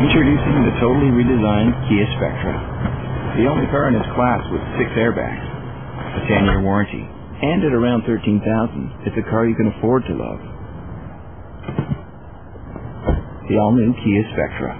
Introducing the totally redesigned Kia Spectra. The only car in its class with six airbags, a 10-year warranty, and at around 13000 it's a car you can afford to love. The all-new Kia Spectra.